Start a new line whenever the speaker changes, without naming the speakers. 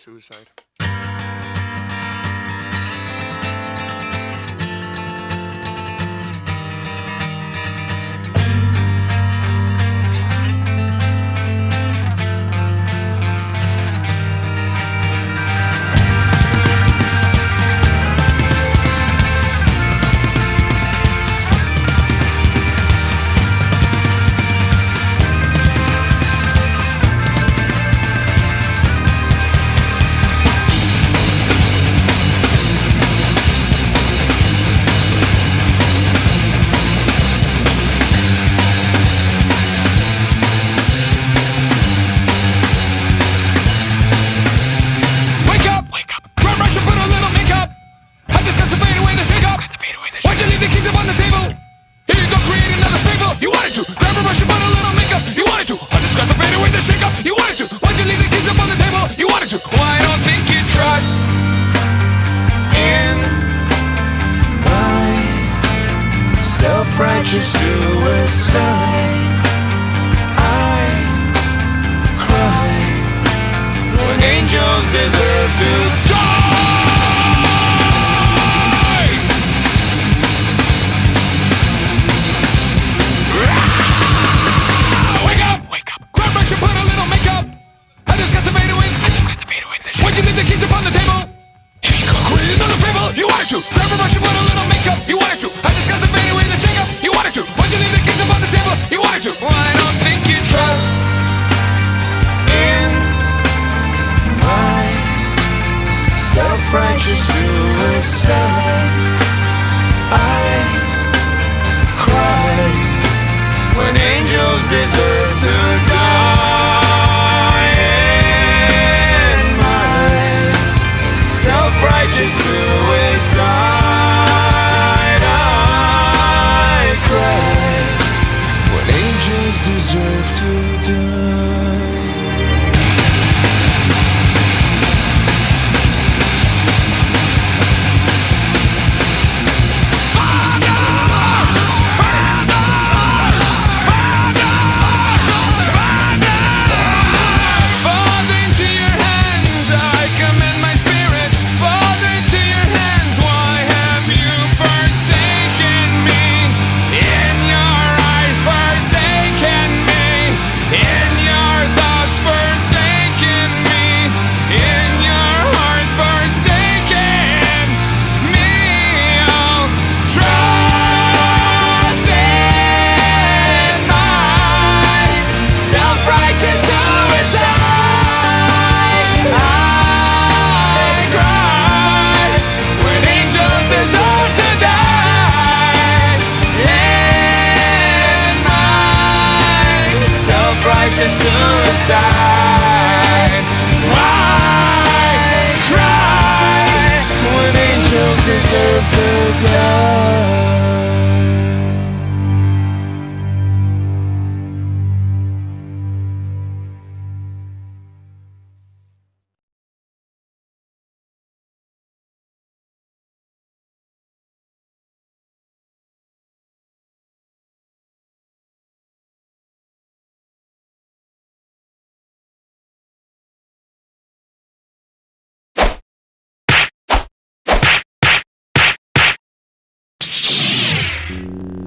suicide.
to suicide. I cry when angels deserve to die. Wake up, wake up. Grab brush and put a little makeup. I fade away. I fade away. Why'd you leave the keys upon the table? Here you go. Quit another fable. You wanted to. Grab a brush and put a little makeup. You wanted to. self-righteous suicide. person you.